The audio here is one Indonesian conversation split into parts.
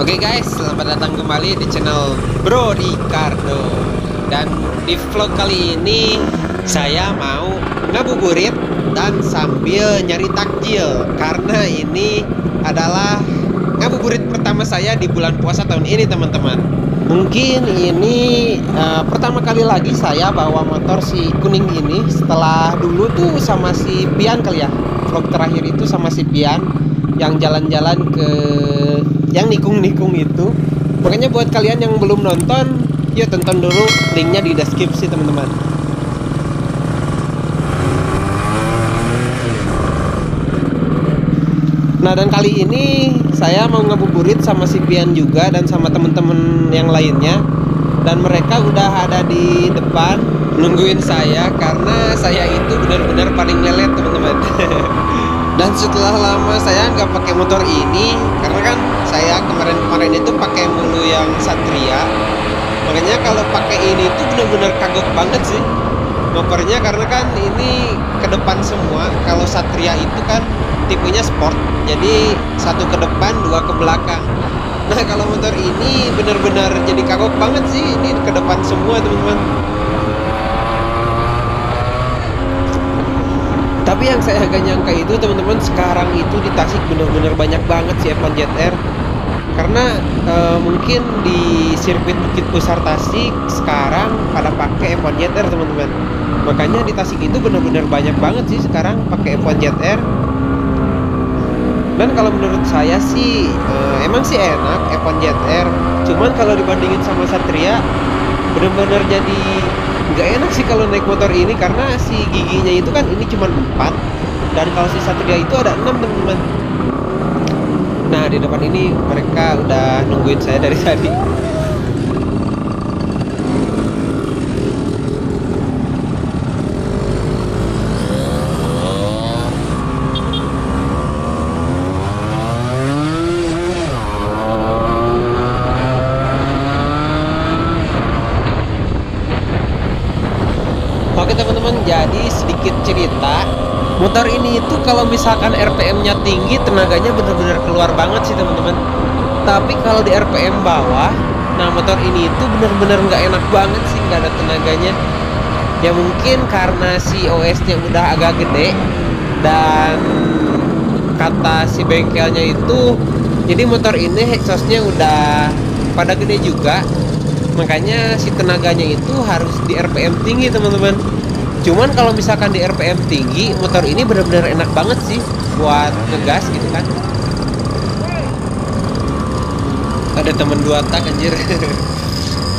Oke guys, selamat datang kembali di channel Bro Ricardo. Dan di vlog kali ini saya mau ngabuburit dan sambil nyari takjil. Karena ini adalah ngabuburit pertama saya di bulan puasa tahun ini teman-teman. Mungkin ini uh, pertama kali lagi saya bawa motor si kuning ini Setelah dulu tuh sama si Pian kali ya. Vlog terakhir itu sama si Pian Yang jalan-jalan ke yang nikung-nikung itu. Makanya buat kalian yang belum nonton yuk tonton dulu linknya di deskripsi teman-teman. Nah dan kali ini saya mau ngabuburit sama si Pian juga dan sama teman-teman yang lainnya. Dan mereka udah ada di depan nungguin saya karena saya itu benar-benar paling lelet teman-teman dan setelah lama saya nggak pakai motor ini karena kan saya kemarin-kemarin itu pakai mulu yang Satria. Makanya kalau pakai ini tuh bener-bener kagok banget sih. Motornya karena kan ini ke depan semua. Kalau Satria itu kan tipenya sport. Jadi satu ke depan dua ke belakang. Nah kalau motor ini bener-bener jadi kagok banget sih. Ini ke depan semua teman-teman tapi yang saya agak nyangka itu teman-teman sekarang itu di Tasik benar-benar banyak banget si F1 ZR karena e, mungkin di sirkuit Bukit Besar Tasik sekarang pada pakai F1 ZR teman-teman. Makanya di Tasik itu benar-benar banyak banget sih sekarang pakai F1 ZR dan kalau menurut saya sih e, emang sih enak F1 ZR cuman kalau dibandingin sama Satria benar-benar jadi nggak enak sih kalau naik motor ini karena si giginya itu kan ini cuma 4 dan kalau si Satria itu ada 6 teman-teman. Nah di depan ini mereka udah nungguin saya dari tadi Oke teman-teman, jadi sedikit cerita. Motor ini itu kalau misalkan RPM-nya tinggi, tenaganya benar-benar keluar banget sih teman-teman. Tapi kalau di RPM bawah, nah motor ini itu benar-benar nggak enak banget sih, nggak ada tenaganya. Ya mungkin karena si OS-nya udah agak gede dan kata si bengkelnya itu, jadi motor ini exhaust-nya udah pada gede juga makanya si tenaganya itu harus di RPM tinggi teman-teman cuman kalau misalkan di RPM tinggi motor ini benar-benar enak banget sih buat ngegas gitu kan. Ada temen dua tak anjir.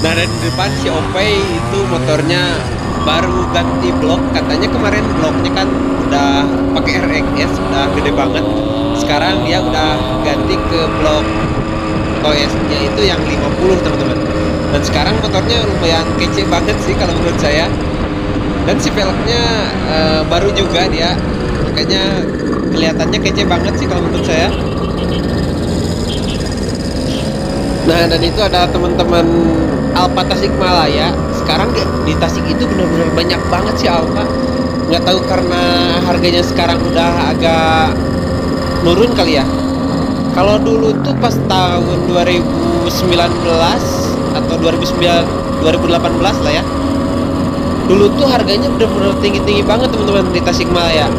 Nah dan di depan si Opay itu motornya baru ganti blok. Katanya kemarin bloknya kan udah pakai RX udah gede banget. Sekarang dia udah ganti ke blok OS nya itu yang 50 teman-teman. Dan sekarang motornya lumayan kece banget sih kalau menurut saya dan si velgnya uh, baru juga dia. Makanya kelihatannya kece banget sih kalau menurut saya. Nah dan itu ada teman-teman Alfa Tasikmalaya sekarang di, Tasik itu benar-benar banyak banget sih Alfa nggak tahu karena harganya sekarang udah agak nurun kali ya. Kalau dulu tuh pas tahun 2019 atau 2009 2018 lah ya dulu tuh harganya bener-bener tinggi-tinggi banget teman-teman di Tasikmalaya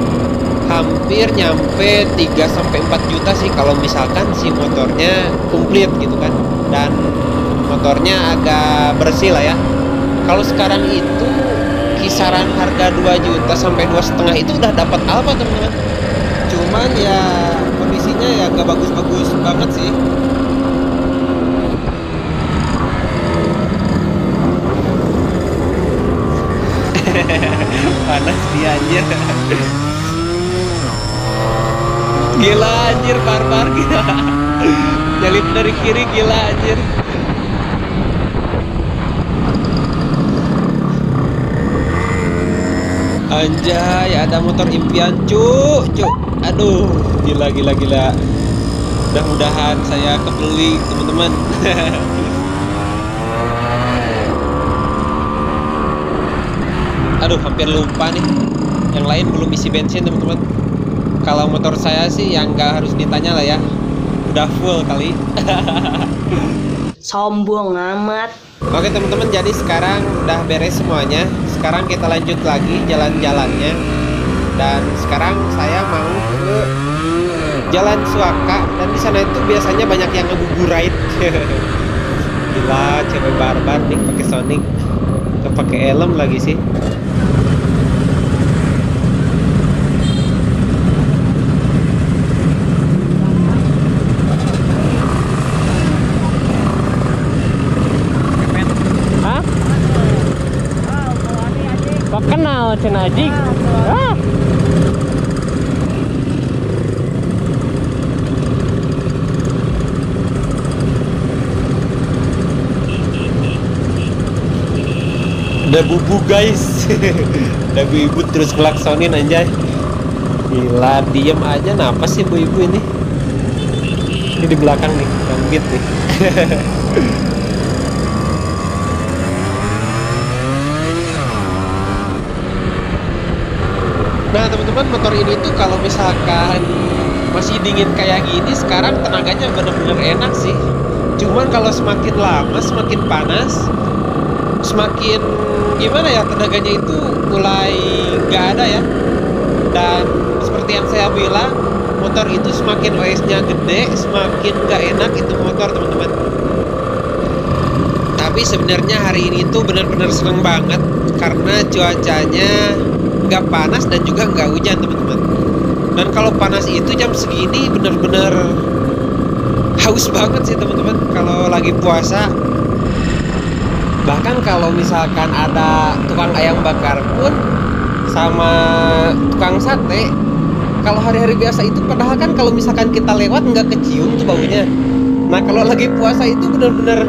hampir nyampe 3 sampai 4 juta sih kalau misalkan si motornya komplit gitu kan. Dan motornya agak bersih lah ya. Kalau sekarang itu kisaran harga 2 juta sampai dua setengah itu udah dapat Alfa teman-teman. Cuman ya kondisinya ya gak bagus-bagus banget sih panas dia anjir. Gila anjir barbar gila. Nyalip dari kiri gila anjir. Anjay ada motor impian cuk cuk. Aduh gila gila gila. Mudah-mudahan saya kebeli teman-teman aduh hampir lupa nih. Yang lain belum isi bensin teman-teman. Kalau motor saya sih yang nggak harus ditanya lah ya. Udah full kali. Sombong amat. Oke teman-teman jadi sekarang udah beres semuanya. Sekarang kita lanjut lagi jalan-jalannya. Dan sekarang saya mau ke Jalan Suaka. Dan di sana itu biasanya banyak yang ngebuburait Gila cewek barbar nih pakai Sonic pakai helm lagi sih Hah? Kok kenal Cenajik? Ah. Udah bubu guys Udah ibu terus ngelaksonin anjay. Gila diem aja. Napa sih bu ibu ini? Ini di belakang nih Gambit nih. Nah teman-teman motor ini tuh kalau misalkan masih dingin kayak gini sekarang tenaganya bener-bener enak sih. Cuman kalau semakin lama semakin panas, semakin gimana ya tenaganya itu mulai nggak ada ya. Dan seperti yang saya bilang motor itu semakin OS-nya gede, semakin nggak enak itu motor teman-teman. Tapi sebenarnya hari ini tuh benar-benar seneng banget karena cuacanya nggak panas dan juga nggak hujan teman-teman dan kalau panas itu jam segini bener-bener haus banget sih teman-teman kalau lagi puasa bahkan kalau misalkan ada tukang ayam bakar pun sama tukang sate kalau hari-hari biasa itu padahal kan kalau misalkan kita lewat nggak kecium tuh baunya. Nah kalau lagi puasa itu bener-bener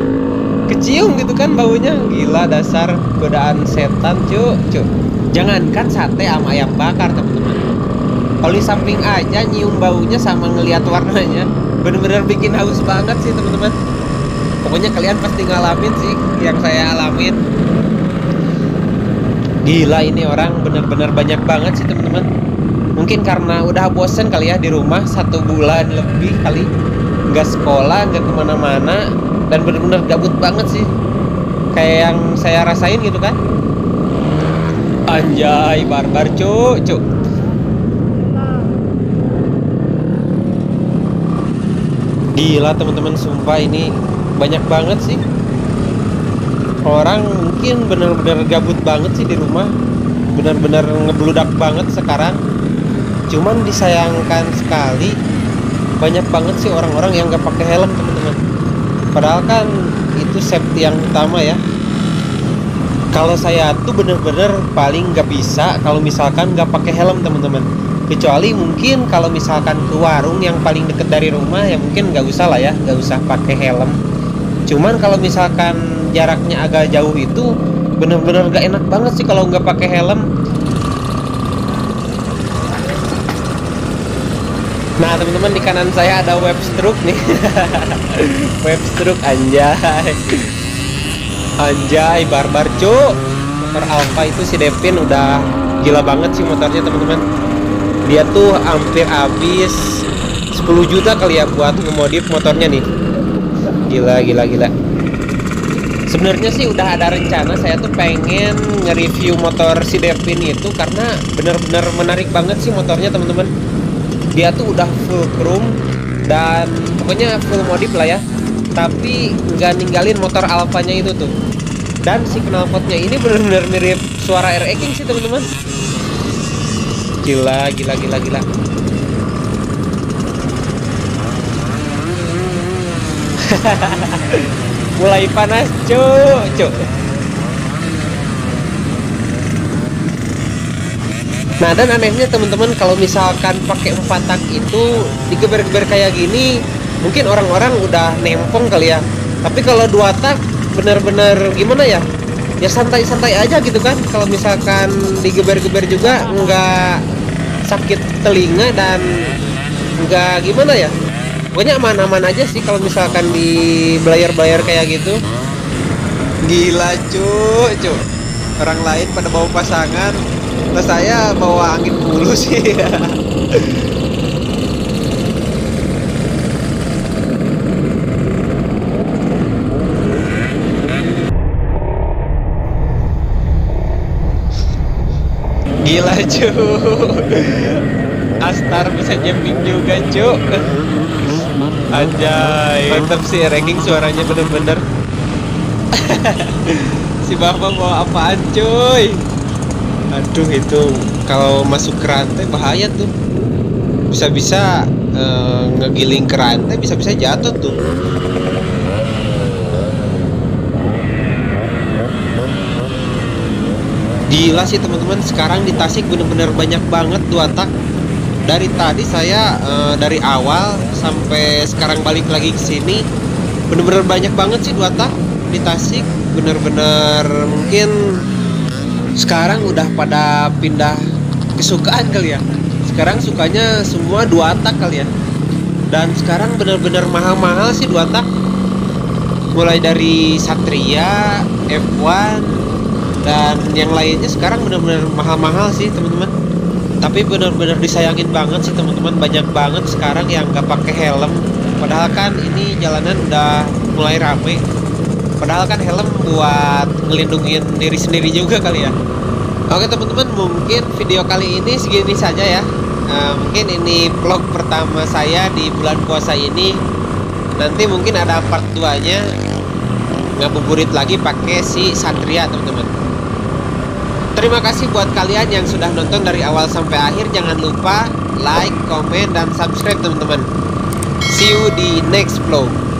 kecium gitu kan baunya. Gila dasar godaan setan cu cu jangankan sate sama ayam bakar teman-teman. Kalau di samping aja nyium baunya sama ngelihat warnanya bener-bener bikin haus banget sih teman-teman pokoknya kalian pasti ngalamin sih yang saya alamin. Gila ini orang bener-bener banyak banget sih teman-teman. Mungkin karena udah bosen kali ya di rumah satu bulan lebih kali. Nggak sekolah nggak ke mana-mana dan bener-bener gabut banget sih. Kayak yang saya rasain gitu kan. Anjay, barbar cuk, cuk. Gila teman-teman, sumpah ini banyak banget sih. Orang mungkin benar-benar gabut banget sih di rumah. Benar-benar ngebludak banget sekarang. Cuman disayangkan sekali banyak banget sih orang-orang yang gak pakai helm teman-teman. Padahal kan itu safety yang utama ya kalau saya tuh bener-bener paling nggak bisa kalau misalkan nggak pakai helm teman-teman kecuali mungkin kalau misalkan ke warung yang paling deket dari rumah ya mungkin nggak usah lah ya nggak usah pakai helm cuman kalau misalkan jaraknya agak jauh itu bener-bener gak enak banget sih kalau nggak pakai helm Nah teman-teman di kanan saya ada web stroke nih Web stroke anjay Anjay, barbar cuk. Motor Alfa itu si Devin udah gila banget sih motornya teman-teman. Dia tuh hampir habis 10 juta kali ya buat ngemodif motornya nih. Gila, gila, gila. Sebenarnya sih udah ada rencana saya tuh pengen nge-review motor si Devin itu karena bener-bener menarik banget sih motornya teman-teman. Dia tuh udah full chrome dan pokoknya full modif lah ya tapi nggak ninggalin motor Alfanya itu tuh dan si knalpotnya ini benar-benar mirip suara King sih teman-teman gila gila gila gila mulai panas cuk cuk. Nah dan anehnya teman-teman kalau misalkan pakai empat tak itu digeber-geber kayak gini mungkin orang-orang udah nempong kali ya. Tapi kalau dua tak bener-bener gimana ya? Ya santai-santai aja gitu kan. Kalau misalkan digeber-geber juga nggak sakit telinga dan nggak gimana ya pokoknya aman-aman aja sih kalau misalkan di belayar-belayar kayak gitu. Gila cu cu. Orang lain pada bawa pasangan. Terus saya bawa angin bulu sih. Gila cu. Astar bisa jumping juga cu. Anjay. Mantap sih ranking suaranya bener-bener. Si Bambang bawa apaan cuy? Aduh itu Kalau masuk ke rantai bahaya tuh. Bisa-bisa uh, Ngegiling ke rantai bisa-bisa jatuh tuh. Gila sih teman-teman. Sekarang di Tasik bener-bener banyak banget dua tak dari tadi saya uh, dari awal sampai sekarang balik lagi ke sini bener-bener banyak banget sih dua tak di Tasik. Bener-bener mungkin sekarang udah pada pindah kesukaan kali ya. Sekarang sukanya semua dua tak kali ya. Dan sekarang bener-bener mahal-mahal sih dua tak mulai dari Satria F1 dan yang lainnya sekarang benar-benar mahal-mahal sih teman-teman tapi benar-benar disayangin banget sih teman-teman. Banyak banget sekarang yang nggak pakai helm. Padahal kan ini jalanan udah mulai rame. Padahal kan helm buat ngelindungin diri sendiri juga kali ya. Oke teman-teman mungkin video kali ini segini saja ya. Uh, mungkin ini vlog pertama saya di bulan puasa ini. Nanti mungkin ada part 2 nya ngabuburit lagi pakai si Satria teman-teman Terima kasih buat kalian yang sudah nonton dari awal sampai akhir. Jangan lupa like, comment, dan subscribe teman-teman. See you di next vlog.